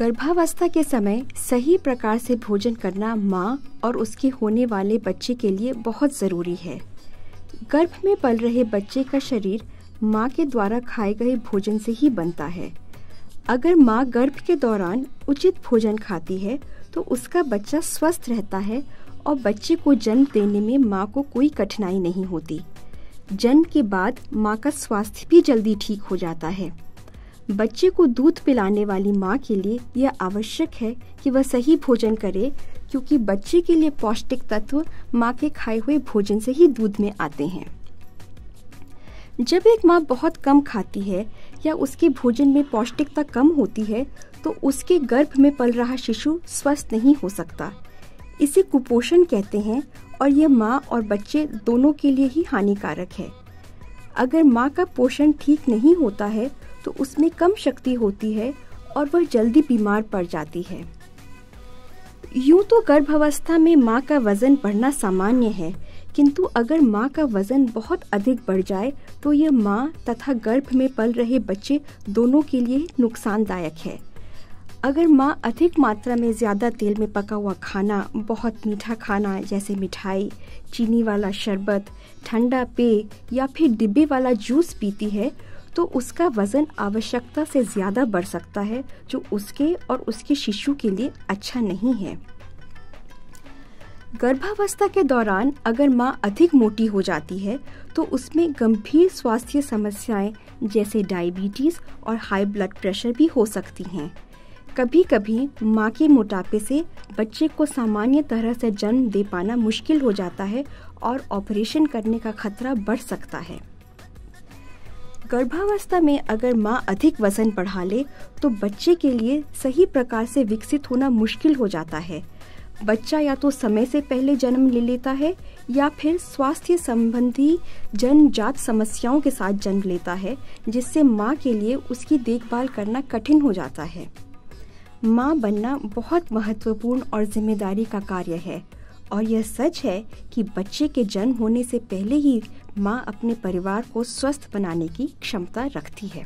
गर्भावस्था के समय सही प्रकार से भोजन करना माँ और उसके होने वाले बच्चे के लिए बहुत ज़रूरी है। गर्भ में पल रहे बच्चे का शरीर माँ के द्वारा खाए गए भोजन से ही बनता है। अगर माँ गर्भ के दौरान उचित भोजन खाती है तो उसका बच्चा स्वस्थ रहता है और बच्चे को जन्म देने में माँ को कोई कठिनाई नहीं होती। जन्म के बाद माँ का स्वास्थ्य भी जल्दी ठीक हो जाता है। बच्चे को दूध पिलाने वाली माँ के लिए यह आवश्यक है कि वह सही भोजन करे, क्योंकि बच्चे के लिए पौष्टिक तत्व माँ के खाए हुए भोजन से ही दूध में आते हैं। जब एक माँ बहुत कम खाती है या उसके भोजन में पौष्टिकता कम होती है तो उसके गर्भ में पल रहा शिशु स्वस्थ नहीं हो सकता। इसे कुपोषण कहते हैं और यह माँ और बच्चे दोनों के लिए ही हानिकारक है। अगर माँ का पोषण ठीक नहीं होता है तो उसमें कम शक्ति होती है और वह जल्दी बीमार पड़ जाती है। यूँ तो गर्भावस्था में माँ का वज़न बढ़ना सामान्य है, किंतु अगर माँ का वज़न बहुत अधिक बढ़ जाए तो यह माँ तथा गर्भ में पल रहे बच्चे दोनों के लिए नुकसानदायक है। अगर माँ अधिक मात्रा में ज़्यादा तेल में पका हुआ खाना, बहुत मीठा खाना जैसे मिठाई, चीनी वाला शरबत, ठंडा पेय या फिर डिब्बे वाला जूस पीती है तो उसका वज़न आवश्यकता से ज़्यादा बढ़ सकता है, जो उसके और उसके शिशु के लिए अच्छा नहीं है। गर्भावस्था के दौरान अगर माँ अधिक मोटी हो जाती है तो उसमें गंभीर स्वास्थ्य समस्याएँ जैसे डायबिटीज़ और हाई ब्लड प्रेशर भी हो सकती हैं। कभी कभी माँ के मोटापे से बच्चे को सामान्य तरह से जन्म दे पाना मुश्किल हो जाता है और ऑपरेशन करने का खतरा बढ़ सकता है। गर्भावस्था में अगर माँ अधिक वज़न बढ़ा ले तो बच्चे के लिए सही प्रकार से विकसित होना मुश्किल हो जाता है। बच्चा या तो समय से पहले जन्म ले लेता है, या फिर स्वास्थ्य संबंधी जन्मजात समस्याओं के साथ जन्म लेता है, जिससे माँ के लिए उसकी देखभाल करना कठिन हो जाता है। माँ बनना बहुत महत्वपूर्ण और ज़िम्मेदारी का कार्य है। और यह सच है कि बच्चे के जन्म होने से पहले ही माँ अपने परिवार को स्वस्थ बनाने की क्षमता रखती है।